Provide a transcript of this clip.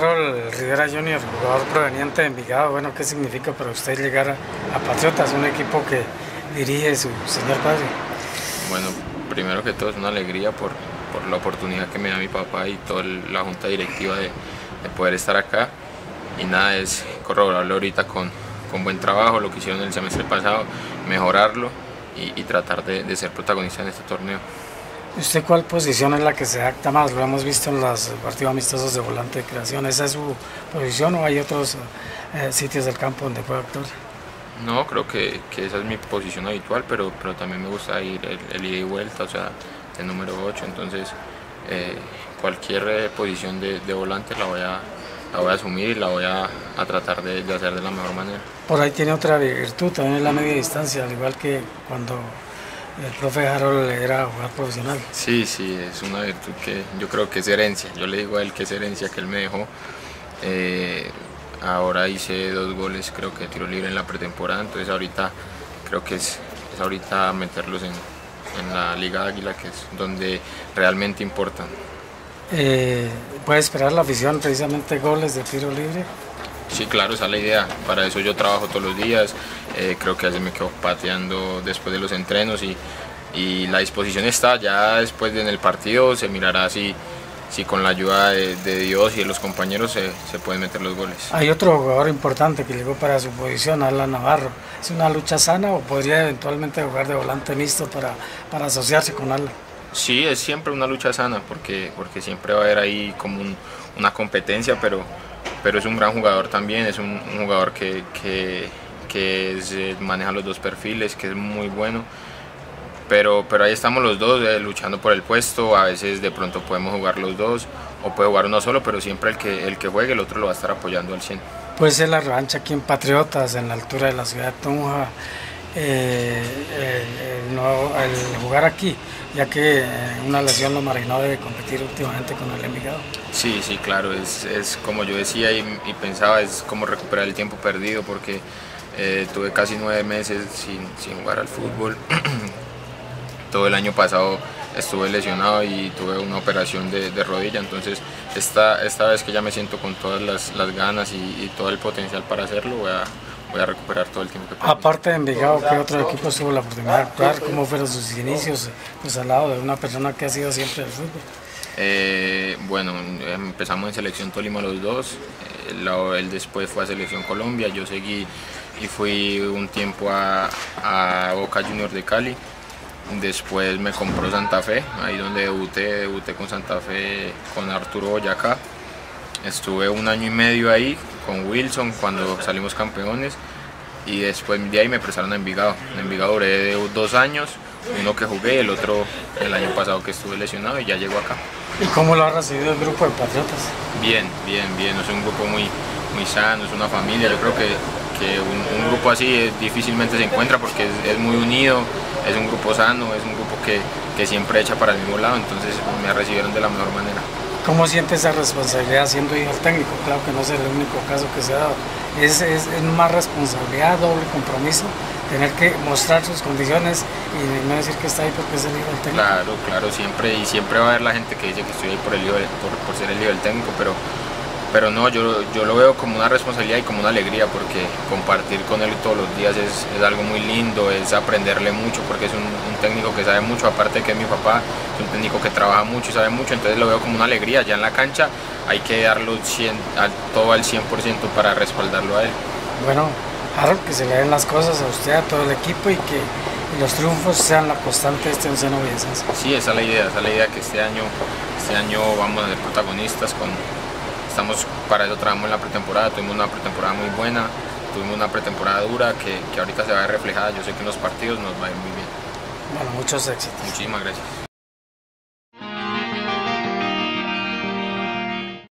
Harold Rivera Jr., jugador proveniente de Envigado, bueno, ¿qué significa para usted llegar a, Patriotas, un equipo que dirige su señor padre? Bueno, primero que todo es una alegría por, por la oportunidad que me da mi papá y toda la junta directiva de, de poder estar acá. Y nada, es corroborarlo ahorita con, con buen trabajo, lo que hicieron el semestre pasado, mejorarlo y, tratar de, de ser protagonista en este torneo. ¿Usted cuál posición es la que se acta más? Lo hemos visto en los partidos amistosos de volante de creación. ¿Esa es su posición o hay otros eh, sitios del campo donde puede actuar? No, creo que, que, esa es mi posición habitual, pero, pero también me gusta ir el, ida y vuelta, o sea, el número 8. Entonces, eh, cualquier eh, posición de, de, volante la voy, a, la voy a asumir y la voy a, a tratar de, de hacer de la mejor manera. Por ahí tiene otra virtud, también en la media distancia, al igual que cuando el profe Harold era jugador profesional. Sí, sí, es una virtud que yo creo que es herencia. Yo le digo a él que es herencia que él me dejó. Eh, ahora hice dos goles, creo que tiro libre en la pretemporada, entonces ahorita creo que es, ahorita meterlos en, la Liga Águila, que es donde realmente importan. Eh, ¿Puede esperar la afición precisamente goles de tiro libre? Sí, claro, esa es la idea. Para eso yo trabajo todos los días. Eh, creo que así me quedo pateando después de los entrenos y, y la disposición está. Ya después de en el partido se mirará si, si con la ayuda de, Dios y de los compañeros se, se, pueden meter los goles. Hay otro jugador importante que llegó para su posición, Alan Navarro. ¿Es una lucha sana o podría eventualmente jugar de volante mixto para, para asociarse con Alan? Sí, es siempre una lucha sana porque, porque siempre va a haber ahí como una competencia, pero pero es un gran jugador también, es un, jugador que, que, eh, maneja los dos perfiles, que es muy bueno. Pero, pero ahí estamos los dos eh, luchando por el puesto, a veces de pronto podemos jugar los dos o puede jugar uno solo, pero siempre el que, el que juegue el otro lo va a estar apoyando al 100. Puede ser la revancha aquí en Patriotas, en la altura de la ciudad de Tunja, eh, el, jugar aquí, ya que una lesión lo marginó de competir últimamente con el Envigado. Sí, sí, claro, es, es como yo decía y, pensaba, es como recuperar el tiempo perdido porque eh, tuve casi nueve meses sin, sin jugar al fútbol. Todo el año pasado estuve lesionado y tuve una operación de, de, rodilla, entonces esta, esta vez que ya me siento con todas las, las ganas y, y, todo el potencial para hacerlo, voy a, voy a recuperar todo el tiempo que pueda. Aparte de Envigado, ¿qué otro equipo tuvo la oportunidad de actuar? ¿Cómo fueron sus inicios pues, al lado de una persona que ha sido siempre del fútbol? Eh, bueno, empezamos en Selección Tolima los dos, eh, él después fue a Selección Colombia, yo seguí y fui un tiempo a, a Boca Juniors de Cali, después me compró Santa Fe, ahí donde debuté, debuté con Santa Fe, con Arturo Boyacá, estuve un año y medio ahí con Wilson cuando salimos campeones y después de ahí me prestaron a Envigado, en Envigado duré dos años, uno que jugué, el otro el año pasado que estuve lesionado y ya llegó acá. ¿Y cómo lo ha recibido el grupo de Patriotas? Bien, bien, bien, es un grupo muy, muy sano, es una familia, yo creo que, que un, grupo así difícilmente se encuentra porque es, muy unido, es un grupo sano, es un grupo que, que siempre echa para el mismo lado, entonces me recibieron de la mejor manera. ¿Cómo siente esa responsabilidad siendo hijo técnico? Claro que no es el único caso que se ha dado. Es, más responsabilidad, doble compromiso tener que mostrar sus condiciones y no decir que está ahí porque es el hijo del técnico. Claro, claro, siempre y siempre va a haber la gente que dice que estoy ahí por, el por, por ser el hijo del técnico, pero, pero no, yo, yo lo veo como una responsabilidad y como una alegría porque compartir con él todos los días es, algo muy lindo, es aprenderle mucho porque es un, técnico que sabe mucho, aparte de que es mi papá, un técnico que trabaja mucho y sabe mucho, entonces lo veo como una alegría, ya en la cancha hay que darlo 100, al, todo al 100% para respaldarlo a él. Bueno, Harold, que se le den las cosas a usted, a todo el equipo y que los triunfos sean la constante de este onceno Villasense. Sí, esa es la idea, esa es la idea que este año, este año vamos a ser protagonistas, con, estamos para eso trabajamos en la pretemporada, tuvimos una pretemporada muy buena, tuvimos una pretemporada dura que, que ahorita se va a ver reflejada, yo sé que en los partidos nos va a ir muy bien. Bueno, muchos éxitos. Muchísimas gracias.